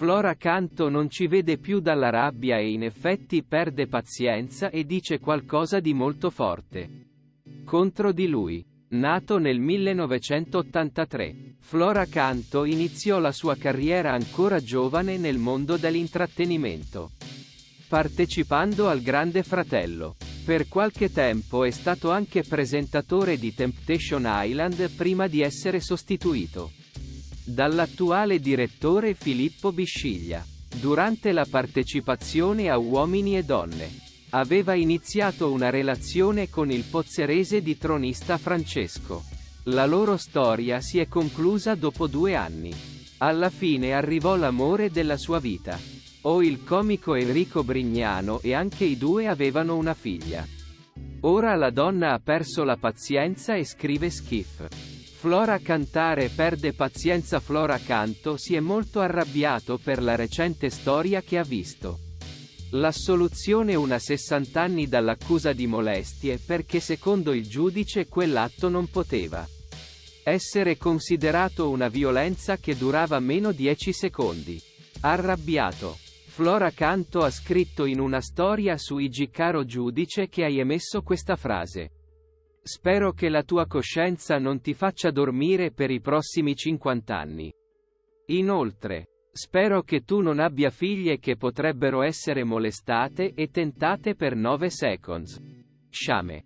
Flora Canto non ci vede più dalla rabbia e in effetti perde pazienza e dice qualcosa di molto forte. Contro di lui. Nato nel 1983, Flora Canto iniziò la sua carriera ancora giovane nel mondo dell'intrattenimento. Partecipando al Grande Fratello. Per qualche tempo è stato anche presentatore di Temptation Island prima di essere sostituito dall'attuale direttore Filippo Bisciglia. Durante la partecipazione a Uomini e Donne Aveva iniziato una relazione con il pozzerese di tronista Francesco. La loro storia si è conclusa dopo due anni. Alla fine arrivò l'amore della sua vita. O il comico Enrico Brignano e anche i due avevano una figlia. Ora la donna ha perso la pazienza e scrive Skiff. Flora Cantare perde pazienza Flora Canto si è molto arrabbiato per la recente storia che ha visto. L'assoluzione una 60 anni dall'accusa di molestie perché secondo il giudice quell'atto non poteva essere considerato una violenza che durava meno 10 secondi. Arrabbiato. Flora Canto ha scritto in una storia su IG caro giudice che hai emesso questa frase. Spero che la tua coscienza non ti faccia dormire per i prossimi 50 anni. Inoltre, Spero che tu non abbia figlie che potrebbero essere molestate e tentate per 9 seconds. Sciame.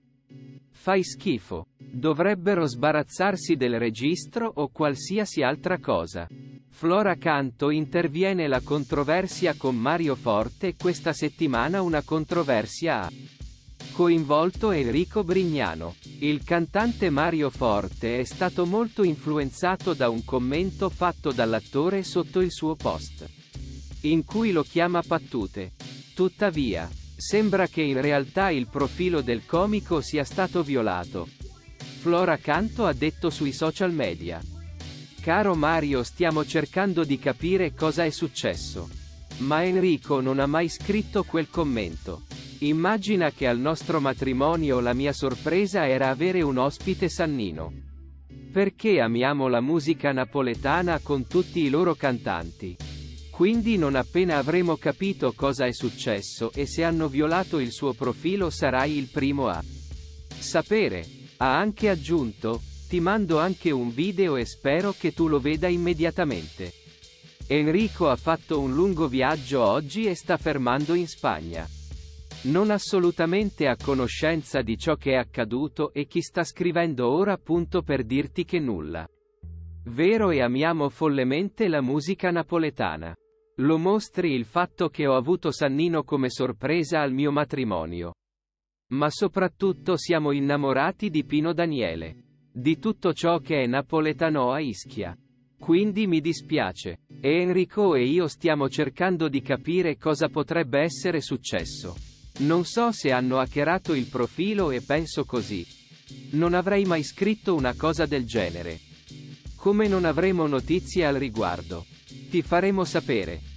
Fai schifo. Dovrebbero sbarazzarsi del registro o qualsiasi altra cosa. Flora Canto interviene la controversia con Mario Forte questa settimana una controversia a coinvolto Enrico Brignano. Il cantante Mario Forte è stato molto influenzato da un commento fatto dall'attore sotto il suo post, in cui lo chiama Pattute. Tuttavia, sembra che in realtà il profilo del comico sia stato violato. Flora Canto ha detto sui social media. Caro Mario stiamo cercando di capire cosa è successo. Ma Enrico non ha mai scritto quel commento. Immagina che al nostro matrimonio la mia sorpresa era avere un ospite sannino. Perché amiamo la musica napoletana con tutti i loro cantanti. Quindi non appena avremo capito cosa è successo e se hanno violato il suo profilo sarai il primo a sapere. Ha anche aggiunto, ti mando anche un video e spero che tu lo veda immediatamente. Enrico ha fatto un lungo viaggio oggi e sta fermando in Spagna non assolutamente a conoscenza di ciò che è accaduto e chi sta scrivendo ora appunto per dirti che nulla. Vero e amiamo follemente la musica napoletana. Lo mostri il fatto che ho avuto Sannino come sorpresa al mio matrimonio. Ma soprattutto siamo innamorati di Pino Daniele. Di tutto ciò che è napoletano a Ischia. Quindi mi dispiace. E Enrico e io stiamo cercando di capire cosa potrebbe essere successo. Non so se hanno hackerato il profilo e penso così. Non avrei mai scritto una cosa del genere. Come non avremo notizie al riguardo. Ti faremo sapere.